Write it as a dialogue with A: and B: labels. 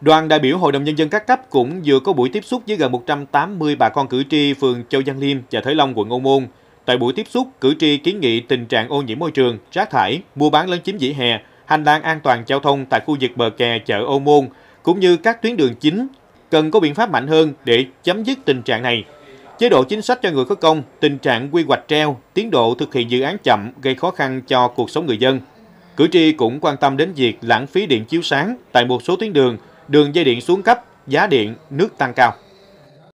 A: Đoàn đại biểu Hội đồng Nhân dân các cấp cũng vừa có buổi tiếp xúc với gần 180 bà con cử tri phường Châu Giang Liêm và Thới Long, quận Ô Môn. Tại buổi tiếp xúc, cử tri kiến nghị tình trạng ô nhiễm môi trường, rác thải, mua bán lấn chiếm vỉa hè, hành lang an toàn giao thông tại khu vực bờ kè chợ Ô Môn, cũng như các tuyến đường chính cần có biện pháp mạnh hơn để chấm dứt tình trạng này. Chế độ chính sách cho người có công, tình trạng quy hoạch treo, tiến độ thực hiện dự án chậm gây khó khăn cho cuộc sống người dân. Cử tri cũng quan tâm đến việc lãng phí điện chiếu sáng tại một số tuyến đường, đường dây điện xuống cấp, giá điện, nước tăng cao.